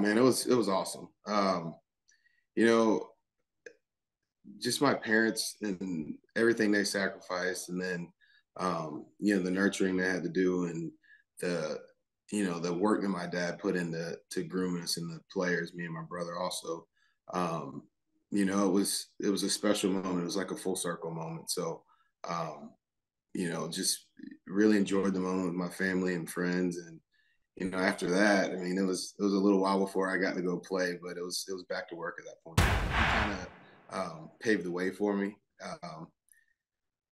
man, it was it was awesome. Um, you know, just my parents and everything they sacrificed, and then um, you know the nurturing they had to do, and the you know the work that my dad put into to grooming us and the players, me and my brother also. Um, you know, it was it was a special moment. It was like a full circle moment. So, um, you know, just really enjoyed the moment with my family and friends, and you know, after that, I mean, it was it was a little while before I got to go play, but it was it was back to work at that point. He kind of um, paved the way for me. Um,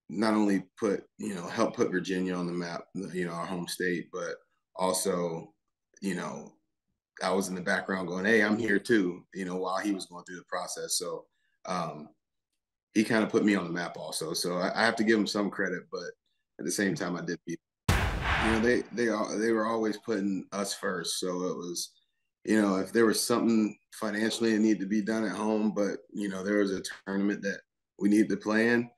not only put you know help put Virginia on the map, you know, our home state, but also, you know, I was in the background going, "Hey, I'm here too," you know, while he was going through the process. So um, he kind of put me on the map also. So I, I, have to give him some credit, but at the same time, I did beat. You know, they they they were always putting us first. So it was, you know, if there was something financially that needed to be done at home, but you know, there was a tournament that we needed to play in.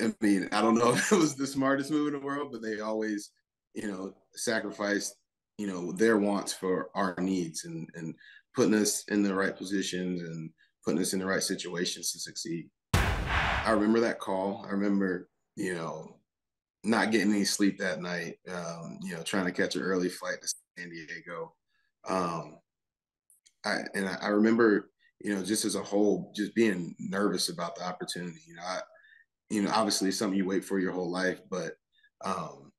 I mean, I don't know if it was the smartest move in the world, but they always, you know, sacrificed you know their wants for our needs and and putting us in the right positions and putting us in the right situations to succeed. I remember that call. I remember you know not getting any sleep that night. Um, you know, trying to catch an early flight to San Diego. Um, I and I, remember you know just as a whole just being nervous about the opportunity. You know, I you know obviously something you wait for your whole life, but um,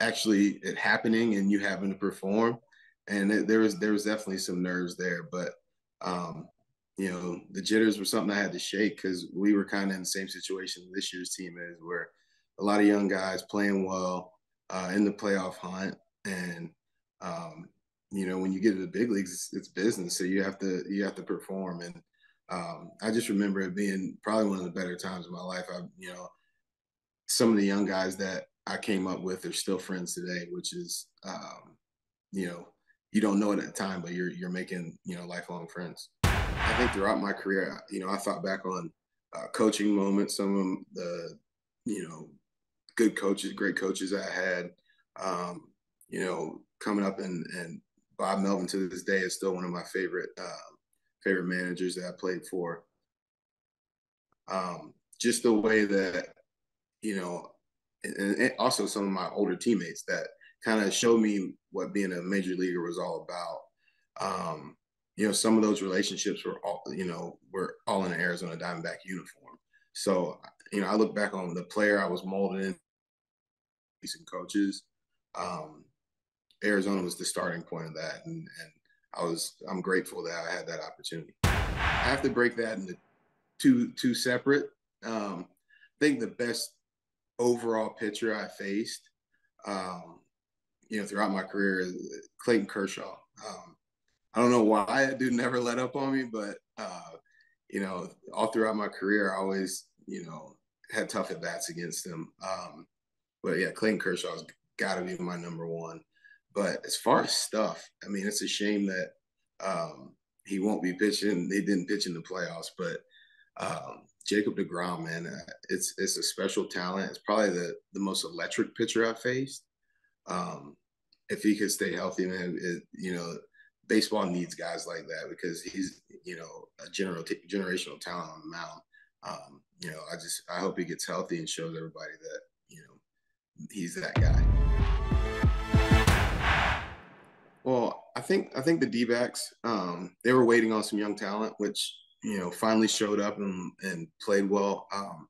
actually it happening and you having to perform. And it, there was there was definitely some nerves there, but um, you know the jitters were something I had to shake because we were kind of in the same situation this year's team is, where a lot of young guys playing well uh, in the playoff hunt, and um, you know when you get to the big leagues, it's, it's, business, so you have to you have to perform. And um, I just remember it being probably one of the better times of my life. I you know some of the young guys that I came up with are still friends today, which is, um, you know, you don't know it at the time, but you're you're making you know lifelong friends. I think throughout my career, you know, I thought back on uh, coaching moments, some of the you know good coaches, great coaches I had. Um, you know, coming up and and Bob Melvin to this day is still one of my favorite uh, favorite managers that I played for. Um, just the way that you know and also some of my older teammates that kind of showed me what being a major leaguer was all about. Um, you know, some of those relationships were all, you know, were all in an Arizona Diamondback uniform. So, you know, I look back on the player I was molded decent coaches. Um, Arizona was the starting point of that, and, and I was I'm grateful that I had that opportunity. I have to break that into two two separate. Um, I think the best overall pitcher I faced, um, you know, throughout my career is Clayton Kershaw. Um, I don't know why that dude never let up on me, but uh, you know, all throughout my career, I always, you know, had tough at bats against him. Um, but yeah, Clayton Kershaw's got to be my number one. But as far as stuff, I mean, it's a shame that um, he won't be pitching. They didn't pitch in the playoffs, but um, Jacob DeGrom, man, uh, it's it's a special talent. It's probably the the most electric pitcher I've faced. Um, if he could stay healthy, man, it, you know, baseball needs guys like that because he's you know a general generational talent on the mound. Um, you know, I just I hope he gets healthy and shows everybody that he's that guy. Well, I think I think the D-backs um, they were waiting on some young talent, which you know, finally showed up and, and played well. Um,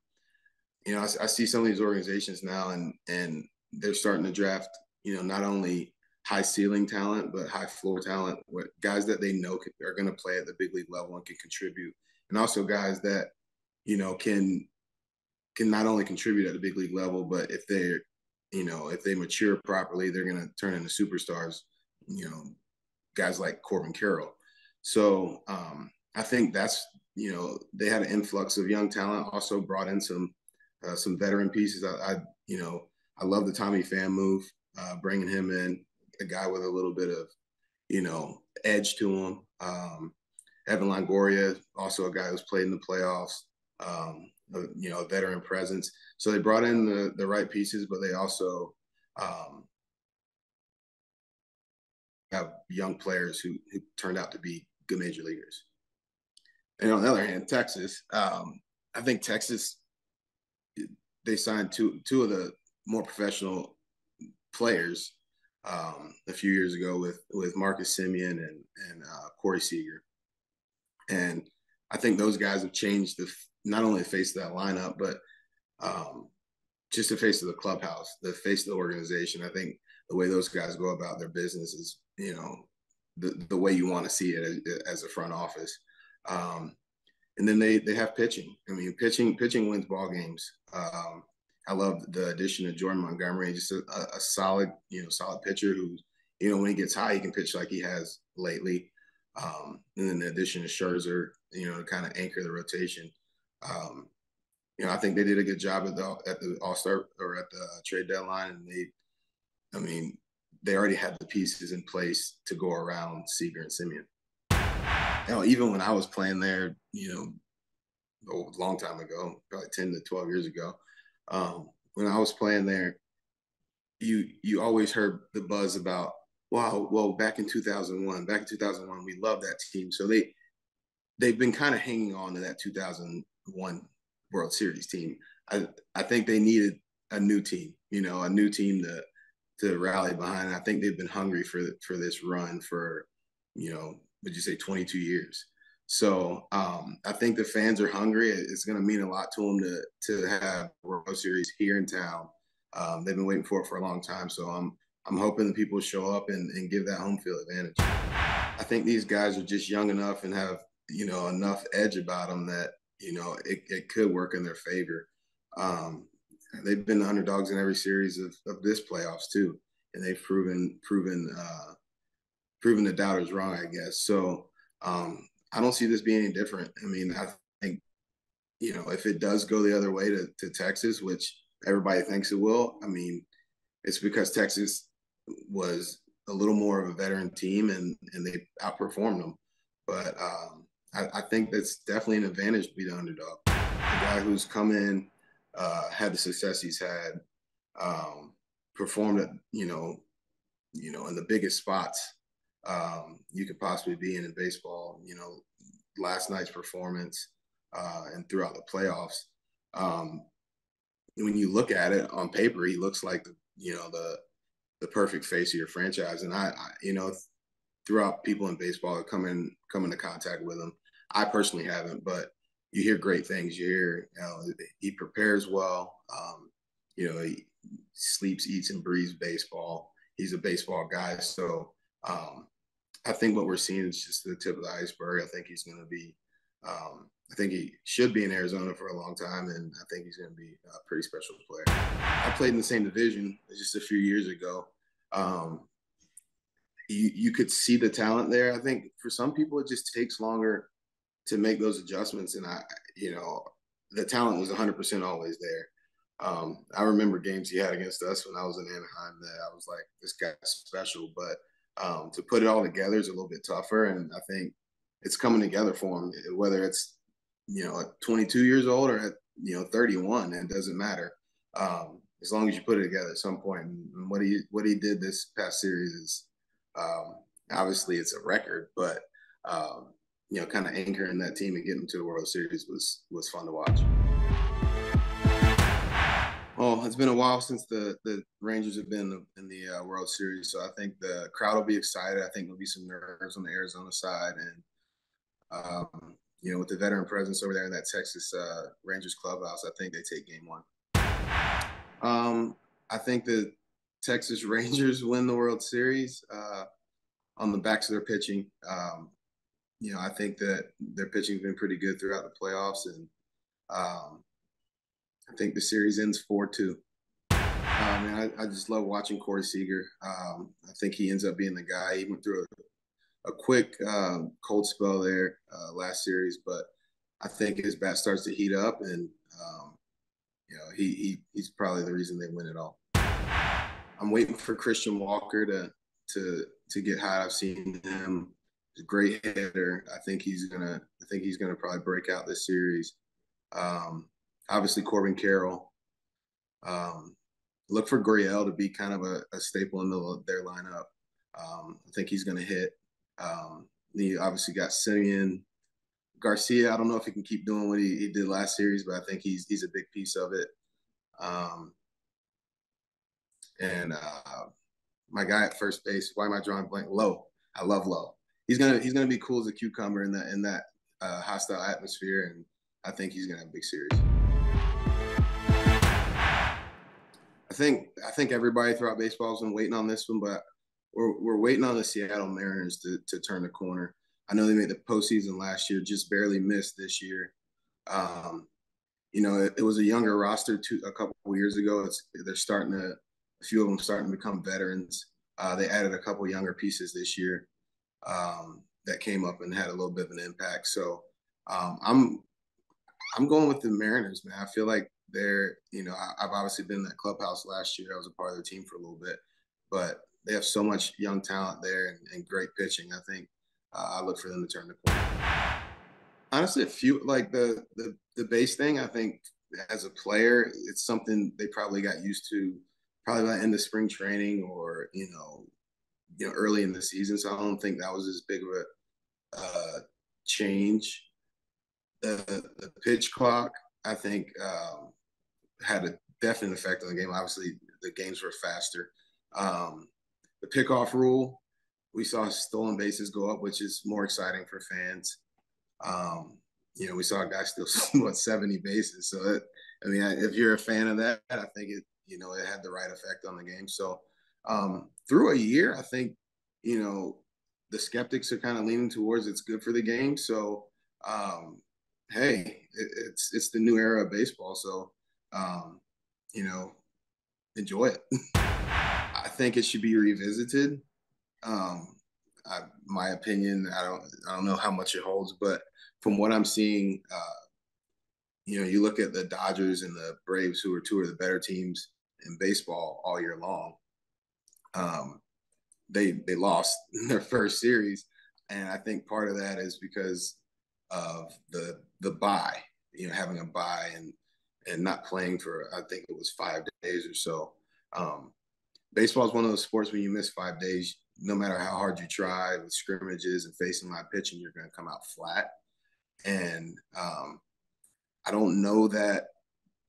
you know, I, I, see some of these organizations now, and and they're starting to draft, you know, not only high ceiling talent but high floor talent, with guys that they know can, are going to play at the big league level and can contribute, and also guys that you know can can not only contribute at the big league level, but if they're you know if they mature properly, they're going to turn into superstars. You know, guys like Corbin Carroll. So um, I think that's you know they had an influx of young talent. Also brought in some uh, some veteran pieces. I, I, you know I love the Tommy Pham move, uh, bringing him in, a guy with a little bit of you know edge to him. Um, Evan Longoria, also a guy who's played in the playoffs. Um, you know, veteran presence. So they brought in the the right pieces, but they also um, have young players who, who turned out to be good major leaguers. And on the other hand, Texas, um, I think Texas they signed two two of the more professional players um, a few years ago with with Marcus Semien and and uh, Corey Seager, and I think those guys have changed the not only the face of that lineup, but um, just the face of the clubhouse, the face of the organization. I think the way those guys go about their business is, you know, the, the way you want to see it as, as a front office. Um, and then they they have pitching. I mean, pitching pitching wins ball games. Um, I love the addition of Jordan Montgomery, just a, a, solid, you know, solid pitcher who, you know, when he gets high, he can pitch like he has lately. Um, and then the addition of Scherzer, you know, to kind of anchor the rotation. Um, you know, I think they did a good job at the at the All Star or at the trade deadline, and they, I mean, they already had the pieces in place to go around Seager and Semien. You know, even when I was playing there, you know, a long time ago, probably ten to twelve years ago, um, when I was playing there, you you always heard the buzz about wow, well, back in 2001, back in 2001, we loved that team. So they they've been kind of hanging on to that 2001 World Series team. I I think they needed a new team, you know, a new team to to rally behind. I think they've been hungry for for this run for, you know, would you say 22 years? So um, I think the fans are hungry. It's going to mean a lot to them to to have World Series here in town. Um, they've been waiting for it for a long time. So I'm I'm hoping that people show up and, and give that home field advantage. I think these guys are just young enough and have you know enough edge about them that you know, it, it could work in their favor. Um, they've been the underdogs in every series of, of this playoffs too, and they've proven proven uh, proven the doubters wrong, I guess. So um, I don't see this being any different. I mean, I think you know if it does go the other way to, to Texas, which everybody thinks it will, I mean, it's because Texas was a little more of a veteran team and and they outperformed them. But um, I, I, think that's definitely an advantage to be the underdog. The guy who's come in, uh, had the success he's had, um, performed at you know, you know, in the biggest spots um, you could possibly be in in baseball. You know, last night's performance uh, and throughout the playoffs. Um, when you look at it on paper, he looks like the you know the the perfect face of your franchise. And I, I you know, throughout people in baseball come in come into contact with him, I personally haven't, but you hear great things. You hear, you know, he prepares well. Um, you know, he sleeps, eats, and breathes baseball. He's a baseball guy. So um, I think what we're seeing is just the tip of the iceberg. I think he's going to be, um, I think he should be in Arizona for a long time, and I think he's going to be a pretty special player. I played in the same division just a few years ago. Um, you, you could see the talent there. I think for some people, it just takes longer to make those adjustments. And I, you know, the talent was 100% always there. Um, I remember games he had against us when I was in Anaheim that I was like, this guy's special. But um, to put it all together is a little bit tougher. And I think it's coming together for him, whether it's, you know, at 22 years old or at, you know, 31, it doesn't matter. Um, as long as you put it together at some point. And what he, what he did this past series is, um, obviously it's a record, but, um, you know, kind of anchoring that team and getting them to the World Series was was fun to watch. Well, it's been a while since the the Rangers have been in the uh, World Series, so I think the crowd will be excited. I think there'll be some nerves on the Arizona side, and um, you know, with the veteran presence over there in that Texas uh, Rangers clubhouse, I think they take Game One. Um, I think the Texas Rangers win the World Series uh, on the backs of their pitching. Um, you know, I think that their pitching's been pretty good throughout the playoffs, and um, I think the series ends four two. Um, I, I, just love watching Corey Seager. Um, I think he ends up being the guy. He went through a, a quick um, cold spell there uh, last series, but I think his bat starts to heat up, and um, you know he, he he's probably the reason they win it all. I'm waiting for Christian Walker to to to get hot. I've seen him great hitter. I think he's gonna. I think he's gonna probably break out this series. Um, obviously, Corbin Carroll. Um, look for Gurriel to be kind of a, a staple in the, their lineup. Um, I think he's to hit. Um, he obviously got Semien Garcia. I don't know if he can keep doing what he, he did last series, but I think he's he's a big piece of it. Um, and uh, my guy at first base. Why am I drawing blank? Lowe. I love Lowe. He's gonna he's gonna be cool as a cucumber in that in that uh, hostile atmosphere, and I think he's gonna have a big series. I think I think everybody throughout baseball has been waiting on this one, but we're we're waiting on the Seattle Mariners to to turn the corner. I know they made the postseason last year, just barely missed this year. Um, you know, it, it, was a younger roster two, a couple years ago. It's they're starting to a few of them starting to become veterans. Uh, they added a couple younger pieces this year um, that came up and had a little bit of an impact. So um, I'm I'm going with the Mariners, man. I feel like they're you know I, have obviously been in that clubhouse last year. I was a part of the team for a little bit, but they have so much young talent there and, and great pitching. I think uh, I look for them to turn the corner. Honestly, a few like the the the base thing. I think as a player, it's something they probably got used to probably by end of spring training or you know, you know, early in the season. So I don't think that was as big of a uh, change. The, the pitch clock, I think, um, had a definite effect on the game. Obviously, the games were faster. Um, the pickoff rule, we saw stolen bases go up, which is more exciting for fans. Um, you know, we saw a guy steal what 70 bases. So, it, I mean, if you're a fan of that, I think it you know, it had the right effect on the game. So um, through a year, I think, you know, the skeptics are kind of leaning towards it's good for the game. So, um, hey, it, it's it's the new era of baseball. So, um, you know, enjoy it. I think it should be revisited. Um, I, my opinion, I don't I don't know how much it holds, but from what I'm seeing, uh, you know, you look at the Dodgers and the Braves, who are two of the better teams in baseball all year long. Um, they they lost their first series, and I think part of that is because of the the bye, you know, having a bye and and not playing for I think it was five days or so. Um, baseball is one of those sports when you miss five days, no matter how hard you try with scrimmages and facing live pitching, you're going to come out flat. And um, I don't know that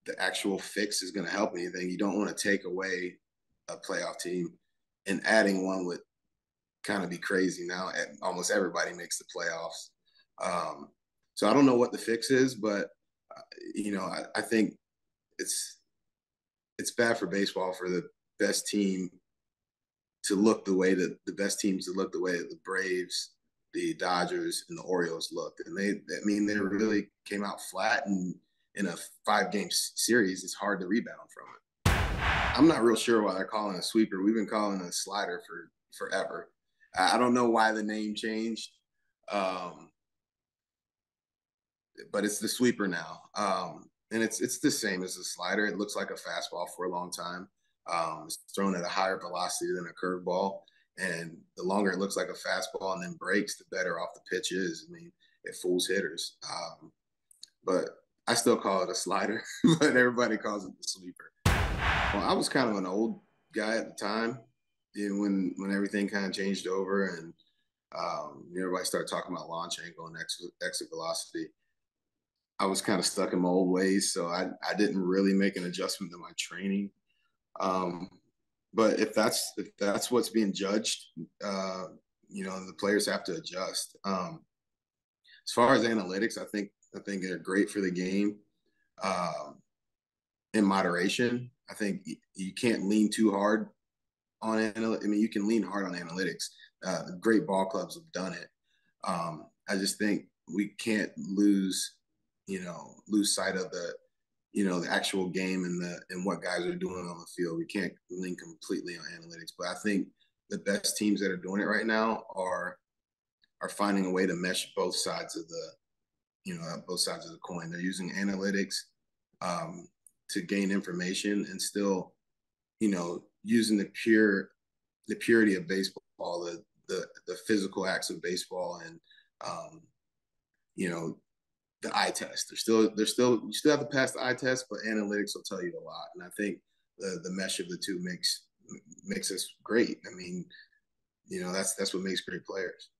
the actual fix is going to help anything. You don't want to take away a playoff team, and adding one would kind of be crazy. Now, And almost everybody makes the playoffs. Um, so I don't know what the fix is, but uh, you know, I, I think it's it's bad for baseball for the best team to look the way that the best teams to look the way that the Braves, the Dodgers, and the Orioles looked, and they, I mean, they really came out flat and in a five game series, it's hard to rebound from it. I'm not real sure why they're calling a sweeper. We've been calling it a slider for forever. I don't know why the name changed, um, but it's the sweeper now, um, and it's it's the same as the slider. It looks like a fastball for a long time. Um, it's thrown at a higher velocity than a curveball, and the longer it looks like a fastball and then breaks, the better off the pitch is. I mean, it fools hitters. Um, but I still call it a slider, but everybody calls it the sweeper. Well, I was kind of an old guy at the time when when everything kind of changed over and um, everybody started talking about launch angle and exit, exit velocity. I was kind of stuck in my old ways, so I, I didn't really make an adjustment to my training. Um, but if that's if that's what's being judged, uh, you know, the players have to adjust. Um, as far as analytics, I think I think they're great for the game. Um, in moderation, I think you can't lean too hard on analytics. I mean, you can lean hard on analytics. Uh, great ball clubs have done it. Um, I just think we can't lose, you know, lose sight of the, you know, the actual game and the and what guys are doing on the field. We can't lean completely on analytics, but I think the best teams that are doing it right now are are finding a way to mesh both sides of the you know, both sides of the coin. They're using analytics um, to gain information and still, you know, using the pure, the purity of baseball, the the the physical acts of baseball, and um, you know, the eye test. They're still they're still you still have to pass the eye test, but analytics will tell you a lot. And I think the the mesh of the two makes makes us great. I mean, you know, that's that's what makes great players.